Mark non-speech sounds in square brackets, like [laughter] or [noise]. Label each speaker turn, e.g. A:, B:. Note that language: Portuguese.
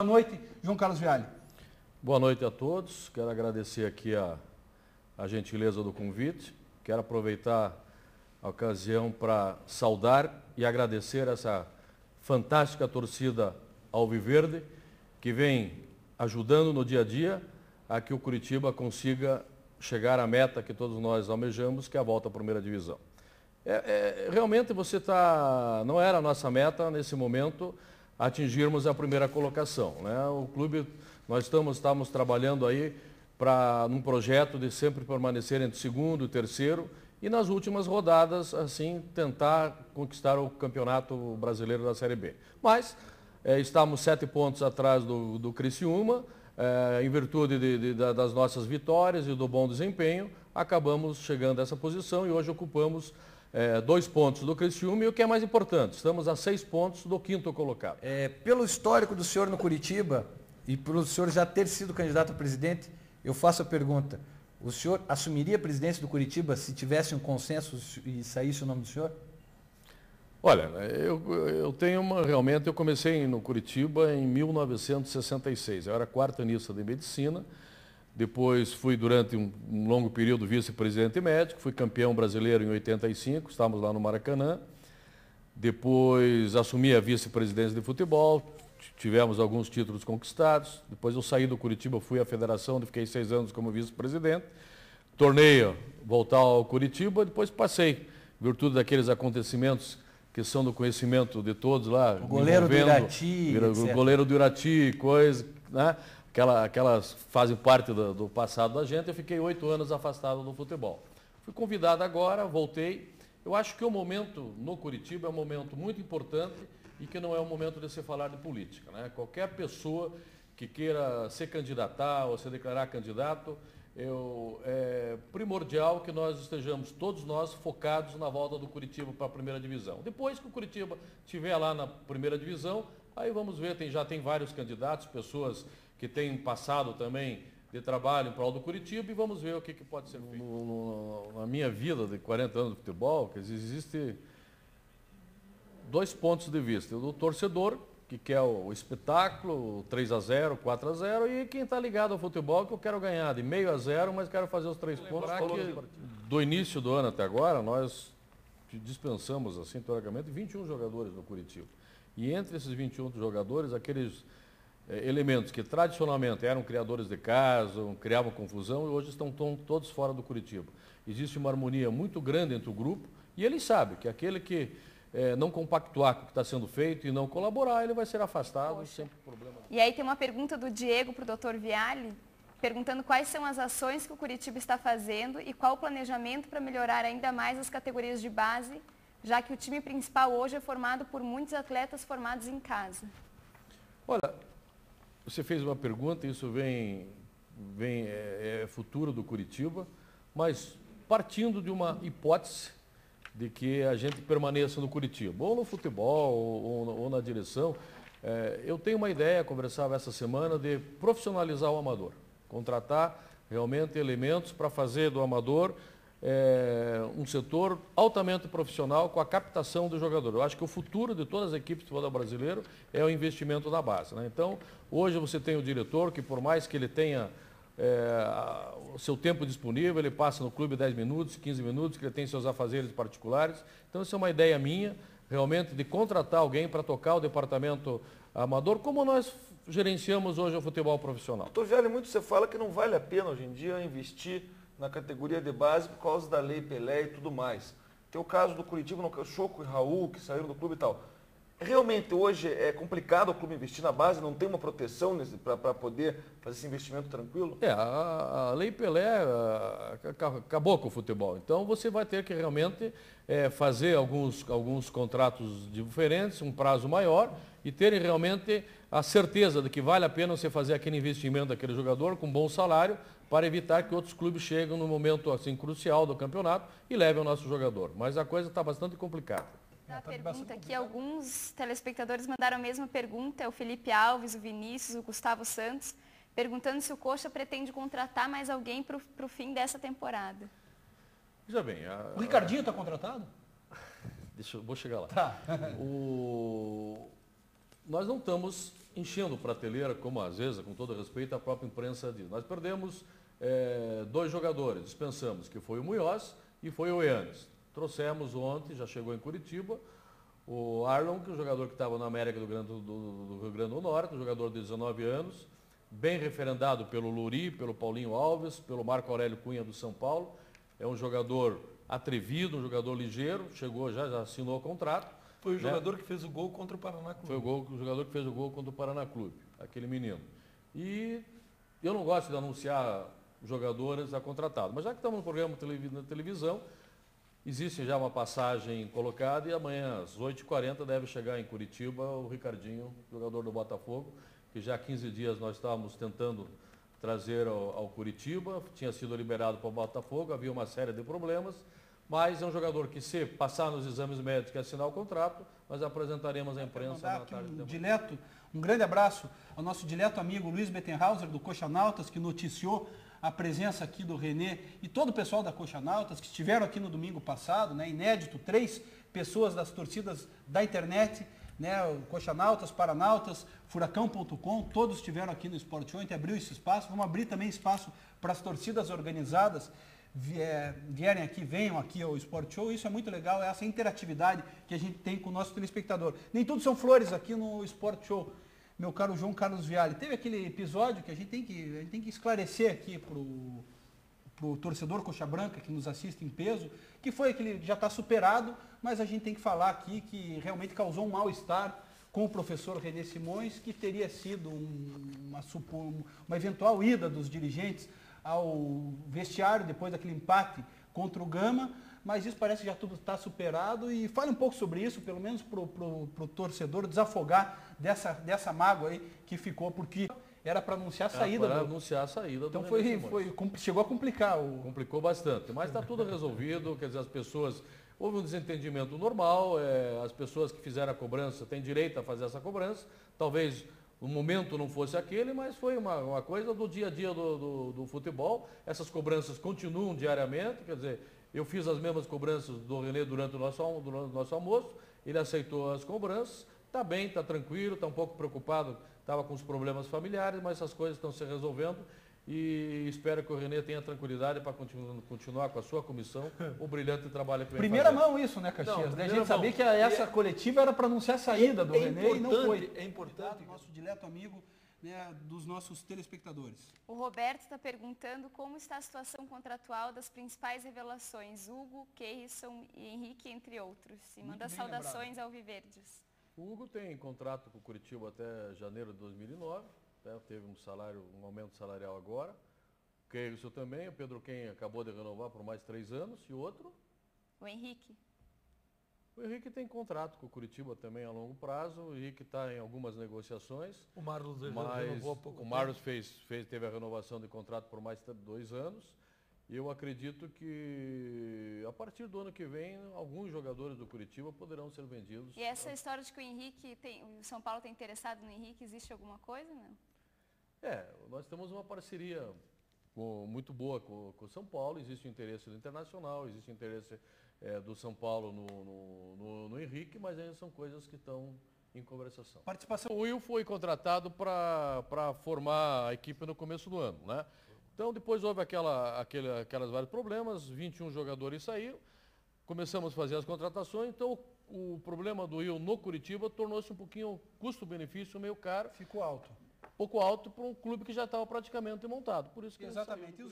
A: Boa noite, João Carlos Vialli.
B: Boa noite a todos. Quero agradecer aqui a, a gentileza do convite. Quero aproveitar a ocasião para saudar e agradecer essa fantástica torcida Alviverde que vem ajudando no dia a dia a que o Curitiba consiga chegar à meta que todos nós almejamos, que é a volta à primeira divisão. É, é, realmente você está. Não era a nossa meta nesse momento atingirmos a primeira colocação. Né? O clube, nós estamos, estamos trabalhando aí para num projeto de sempre permanecer entre segundo e terceiro e nas últimas rodadas, assim, tentar conquistar o campeonato brasileiro da Série B. Mas é, estamos sete pontos atrás do, do Criciúma, é, em virtude de, de, das nossas vitórias e do bom desempenho, acabamos chegando a essa posição e hoje ocupamos é, dois pontos do Criciúma e o que é mais importante, estamos a seis pontos do quinto colocado.
A: É, pelo histórico do senhor no Curitiba e pelo senhor já ter sido candidato a presidente, eu faço a pergunta, o senhor assumiria a presidência do Curitiba se tivesse um consenso e saísse o nome do senhor?
B: Olha, eu, eu tenho uma, realmente, eu comecei no Curitiba em 1966, eu era quartanista de medicina, depois fui durante um, um longo período vice-presidente médico, fui campeão brasileiro em 85, estávamos lá no Maracanã. Depois assumi a vice-presidência de futebol, tivemos alguns títulos conquistados. Depois eu saí do Curitiba, fui à federação, onde fiquei seis anos como vice-presidente. Tornei voltar ao Curitiba, depois passei, virtude daqueles acontecimentos que são do conhecimento de todos lá.
A: O goleiro do Irati.
B: O goleiro do Irati, coisa, né? Aquela, aquelas fazem parte do, do, passado da gente, eu fiquei oito anos afastado do futebol. Fui convidado agora, voltei. Eu acho que o momento no Curitiba é um momento muito importante e que não é um momento de se falar de política. Né? Qualquer pessoa que queira se candidatar ou se declarar candidato, eu, é primordial que nós estejamos, todos nós, focados na volta do Curitiba para a primeira divisão. Depois que o Curitiba estiver lá na primeira divisão, aí vamos ver, tem, já tem vários candidatos, pessoas que tem passado também de trabalho em prol do Curitiba e vamos ver o que, que pode ser feito. No, no, na minha vida de 40 anos de futebol, que existe dois pontos de vista. O do torcedor, que quer o, o espetáculo, 3 a 0 4 a 0 e quem está ligado ao futebol, que eu quero ganhar de meio a zero, mas quero fazer os três pontos. Porque do início do ano até agora, nós dispensamos, assim, teoricamente, 21 jogadores no Curitiba. E entre esses 21 jogadores, aqueles é, elementos que tradicionalmente eram criadores de caso, criavam confusão, e hoje estão todos fora do Curitiba. Existe uma harmonia muito grande entre o grupo e ele sabe que aquele que é, não compactuar com o que está sendo feito e não colaborar, ele vai ser afastado Poxa. sem problema.
C: E aí tem uma pergunta do Diego para o doutor Viale, perguntando quais são as ações que o Curitiba está fazendo e qual o planejamento para melhorar ainda mais as categorias de base, já que o time principal hoje é formado por muitos atletas formados em casa.
B: Olha, você fez uma pergunta, isso vem, vem é, é futuro do Curitiba, mas partindo de uma hipótese de que a gente permaneça no Curitiba, ou no futebol, ou, ou na direção, é, eu tenho uma ideia, conversava essa semana, de profissionalizar o amador, contratar realmente elementos para fazer do amador é, um setor altamente profissional com a captação do jogador. Eu acho que o futuro de todas as equipes de futebol brasileiro é o investimento na base. Né? Então, hoje você tem o diretor que, por mais que ele tenha é, o seu tempo disponível, ele passa no clube 10 minutos, 15 minutos, que ele tem seus afazeres particulares. Então, isso é uma ideia minha, realmente, de contratar alguém para tocar o departamento amador, como nós gerenciamos hoje o futebol profissional.
D: Doutor Velho, muito você fala que não vale a pena hoje em dia investir na categoria de base por causa da lei Pelé e tudo mais. Tem o caso do Curitiba, no Choco e Raul, que saíram do clube e tal. Realmente hoje é complicado o clube investir na base, não tem uma proteção para poder fazer esse investimento tranquilo?
B: É, a, a Lei Pelé a, acabou com o futebol. Então você vai ter que realmente é, fazer alguns, alguns contratos diferentes, um prazo maior e terem realmente a certeza de que vale a pena você fazer aquele investimento daquele jogador com bom salário para evitar que outros clubes cheguem no momento assim crucial do campeonato e levem o nosso jogador. Mas a coisa está bastante complicada.
C: A pergunta aqui, alguns telespectadores mandaram a mesma pergunta, é o Felipe Alves, o Vinícius, o Gustavo Santos, perguntando se o Coxa pretende contratar mais alguém para o fim dessa temporada.
B: Já bem. A,
A: o Ricardinho está contratado? [laughs]
B: Deixa eu vou chegar lá.
A: Tá.
B: o, nós não estamos enchendo prateleira, como às vezes, com todo respeito, a própria imprensa diz. Nós perdemos é, dois jogadores, dispensamos, que foi o Munhoz e foi o Eanes. Trouxemos ontem, já chegou em Curitiba, o Arlon, que é um jogador que estava na América do, Grande, do, do, Rio Grande do Norte, um jogador de 19 anos, bem referendado pelo Luri, pelo Paulinho Alves, pelo Marco Aurélio Cunha do São Paulo. É um jogador atrevido, um jogador ligeiro, chegou já, já assinou o contrato.
D: Foi o né? jogador que fez o gol contra o Paraná Clube.
B: Foi o, gol, o jogador que fez o gol contra o Paraná Clube, aquele menino. E eu não gosto de anunciar jogadores a contratado, mas já que estamos no programa na televisão, Existe já uma passagem colocada e amanhã às 8h40 deve chegar em Curitiba o Ricardinho, jogador do Botafogo, que já há 15 dias nós estávamos tentando trazer ao, ao Curitiba, tinha sido liberado para o Botafogo, havia uma série de problemas, mas é um jogador que se passar nos exames médicos e assinar o contrato, nós apresentaremos à imprensa
E: na tarde um, dileto, um grande abraço ao nosso dileto amigo Luiz Bettenhauser, do Coxa Nautas, que noticiou a presença aqui do Renê e todo o pessoal da Coxa Nautas que estiveram aqui no domingo passado, né, inédito, três pessoas das torcidas da internet, né, Coxa Nautas, Paranautas, Furacão.com, todos estiveram aqui no Sport Show, a gente abriu esse espaço, vamos abrir também espaço para as torcidas organizadas vierem aqui, venham aqui ao Sport Show, isso é muito legal, é essa interatividade que a gente tem com o nosso telespectador. Nem tudo são flores aqui no Sport Show meu caro João Carlos Viale. Teve aquele episódio que a gente tem que, a gente tem que esclarecer aqui para o torcedor coxa branca que nos assiste em peso, que foi aquele que já está superado, mas a gente tem que falar aqui que realmente causou um mal-estar com o professor René Simões, que teria sido uma, uma eventual ida dos dirigentes ao vestiário depois daquele empate contra o Gama, mas isso parece que já tudo está superado e fale um pouco sobre isso, pelo menos para o torcedor desafogar dessa, dessa mágoa aí que ficou, porque era para anunciar a saída.
B: Para do... anunciar a saída
E: Então foi, foi, chegou a complicar. O...
B: Complicou bastante, mas está tudo resolvido, quer dizer, as pessoas. Houve um desentendimento normal, é, as pessoas que fizeram a cobrança têm direito a fazer essa cobrança. Talvez o momento não fosse aquele, mas foi uma, uma coisa do dia a dia do, do, do futebol. Essas cobranças continuam diariamente, quer dizer, eu fiz as mesmas cobranças do Renê durante o nosso, durante o nosso almoço, ele aceitou as cobranças, está bem, está tranquilo, está um pouco preocupado, estava com os problemas familiares, mas essas coisas estão se resolvendo e espero que o Renê tenha tranquilidade para continuar, continuar, com a sua comissão o brilhante trabalho que vem
E: Primeira mão isso, né, Caxias? Não, a gente sabia que essa é, coletiva era para anunciar a saída do é Renê e não foi.
D: É importante.
E: Nosso dileto amigo né, dos nossos telespectadores.
C: O Roberto está perguntando como está a situação contratual das principais revelações, Hugo, Keirson e Henrique, entre outros. E manda saudações lembrado. ao Viverdes.
B: O Hugo tem contrato com o Curitiba até janeiro de 2009, né, teve um salário, um aumento salarial agora. O Keirson também, o Pedro Quem acabou de renovar por mais três anos, e o outro?
C: O Henrique.
B: O Henrique tem contrato com o Curitiba também a longo prazo. O Henrique está em algumas negociações.
D: O Marlos renovou há pouco
B: O Marlos fez, fez, teve a renovação de contrato por mais dois anos. E eu acredito que a partir do ano que vem, alguns jogadores do Curitiba poderão ser vendidos.
C: E essa história de que o Henrique tem, o São Paulo tem interessado no Henrique, existe alguma coisa, não?
B: É, nós temos uma parceria com, muito boa com, o São Paulo, existe o interesse do internacional, existe o interesse é, do São Paulo no, no, no, no, Henrique, mas ainda são coisas que estão em conversação.
E: Participação.
B: O Will foi contratado para formar a equipe no começo do ano, né? Então depois houve aquela, aquele, aquelas vários problemas, 21 jogadores saíram, começamos a fazer as contratações, então o, o problema do Will no Curitiba tornou-se um pouquinho custo-benefício meio caro.
E: Ficou alto.
B: Pouco alto para um clube que já estava praticamente montado. Por isso que
E: Exatamente.